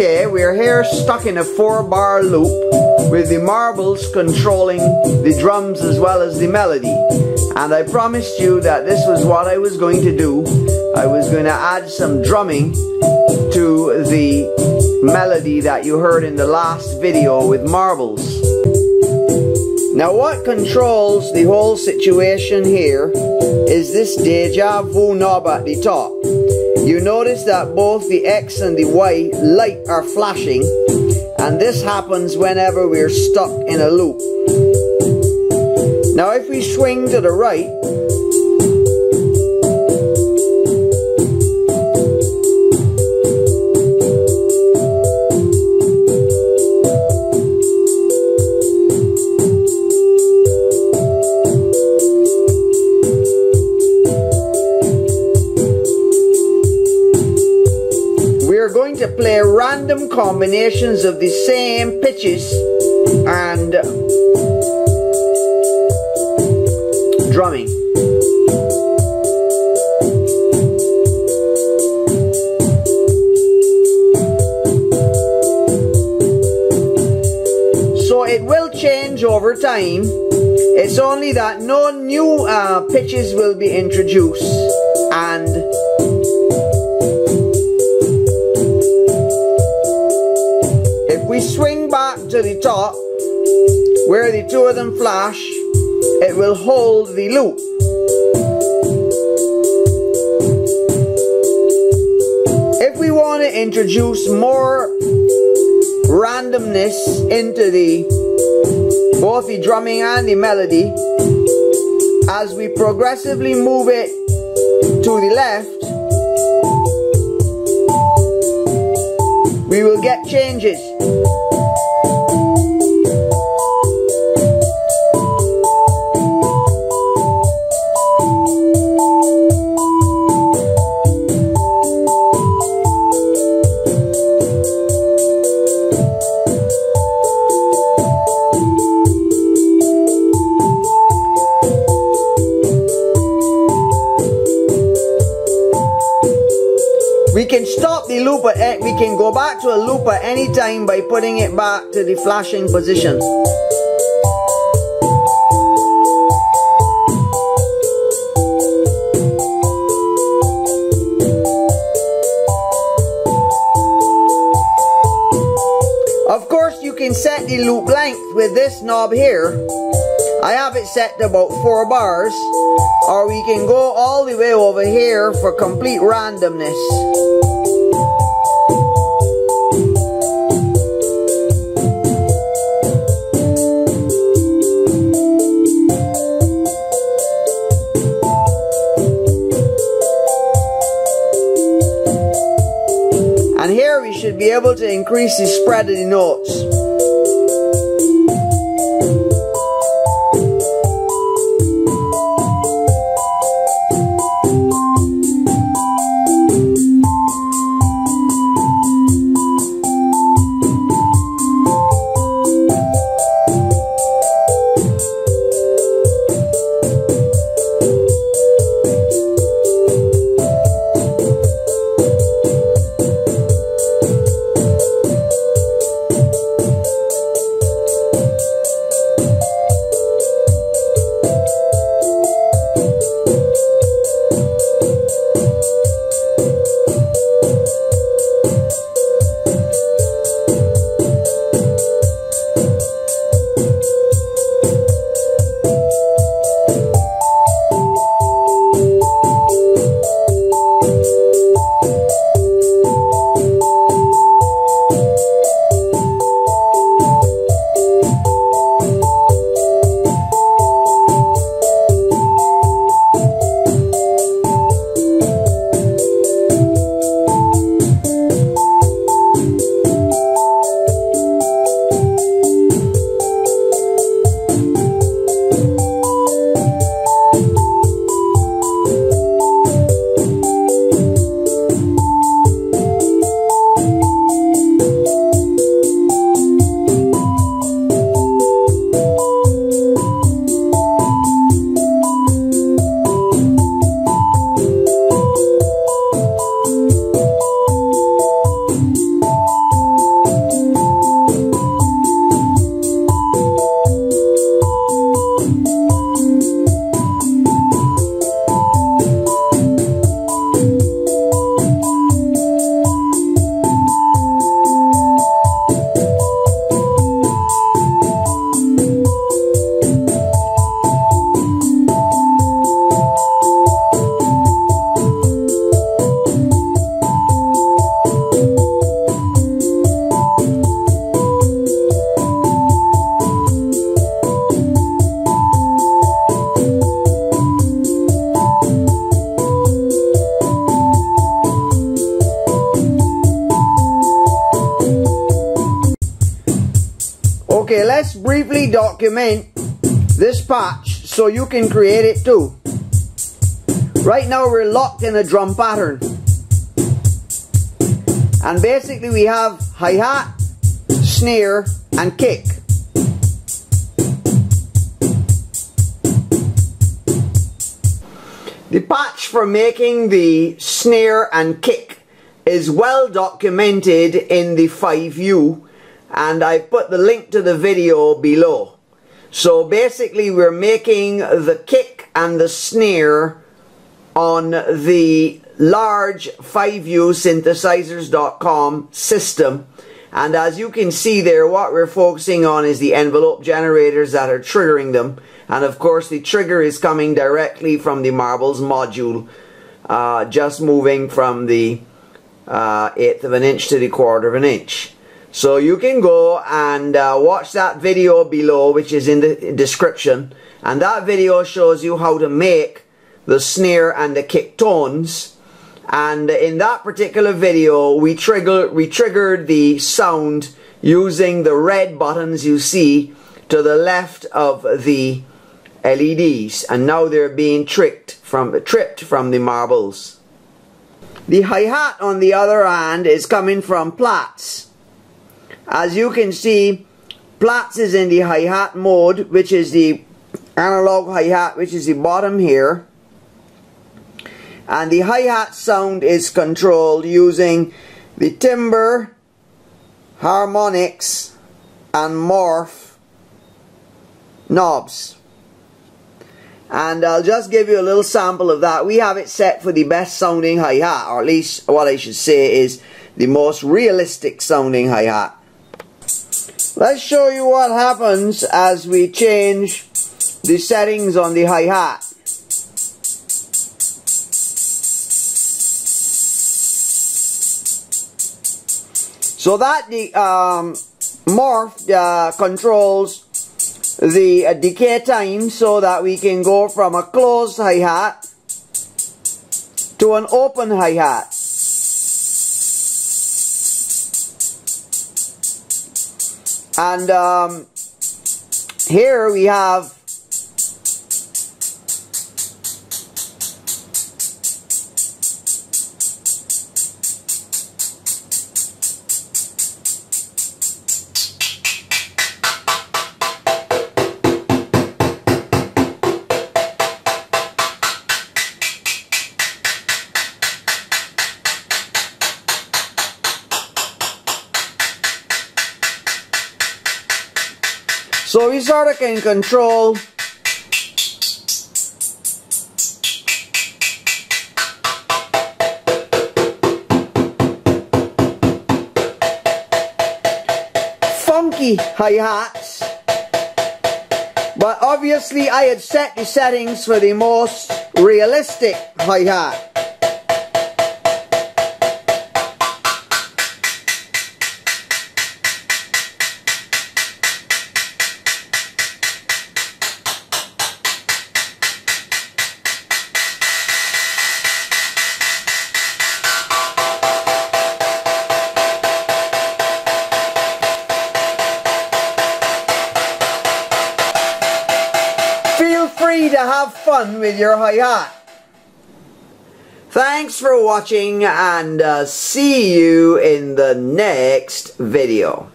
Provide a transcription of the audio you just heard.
Okay, we're here stuck in a four bar loop with the marbles controlling the drums as well as the melody. And I promised you that this was what I was going to do. I was going to add some drumming to the melody that you heard in the last video with marbles. Now what controls the whole situation here is this deja vu knob at the top. You notice that both the X and the Y light are flashing and this happens whenever we're stuck in a loop. Now if we swing to the right play random combinations of the same pitches and drumming. So it will change over time. It's only that no new uh, pitches will be introduced we swing back to the top, where the two of them flash, it will hold the loop. If we want to introduce more randomness into the both the drumming and the melody, as we progressively move it to the left, we will get changes. We can stop the loop at, we can go back to a loop at any time by putting it back to the flashing position. Of course you can set the loop length with this knob here. I have it set to about 4 bars or we can go all the way over here for complete randomness. And here we should be able to increase the spread of the notes. Okay, let's briefly document this patch so you can create it too. Right now we're locked in a drum pattern. And basically we have hi-hat, snare and kick. The patch for making the snare and kick is well documented in the 5U and I put the link to the video below. So basically we're making the kick and the snare on the large 5U synthesizers.com system. And as you can see there what we're focusing on is the envelope generators that are triggering them. And of course the trigger is coming directly from the marbles module uh, just moving from the uh, eighth of an inch to the quarter of an inch so you can go and uh, watch that video below which is in the description and that video shows you how to make the snare and the kick tones and in that particular video we trigger we triggered the sound using the red buttons you see to the left of the LEDs and now they're being tricked from tripped from the marbles. The hi-hat on the other hand is coming from Plaits. As you can see Plaits is in the hi-hat mode which is the analog hi-hat which is the bottom here and the hi-hat sound is controlled using the timbre, harmonics and morph knobs. And I'll just give you a little sample of that. We have it set for the best sounding hi-hat, or at least what I should say is the most realistic sounding hi-hat. Let's show you what happens as we change the settings on the hi-hat. So that the um, morph uh, controls the uh, decay time so that we can go from a closed hi-hat to an open hi-hat. And um, here we have We sort of can control. Funky hi-hats. But obviously I had set the settings for the most realistic hi-hat to have fun with your hi-hat. Thanks for watching and uh, see you in the next video.